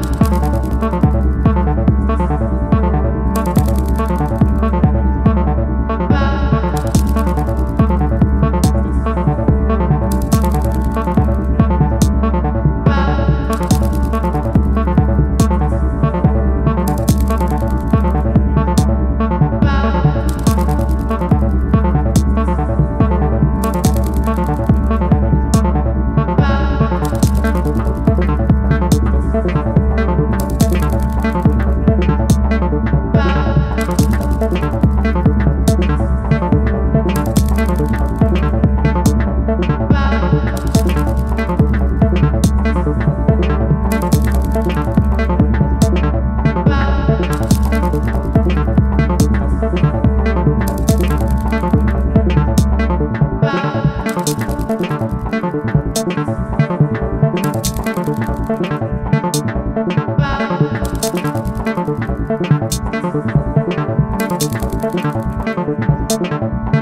Bye. Thank you.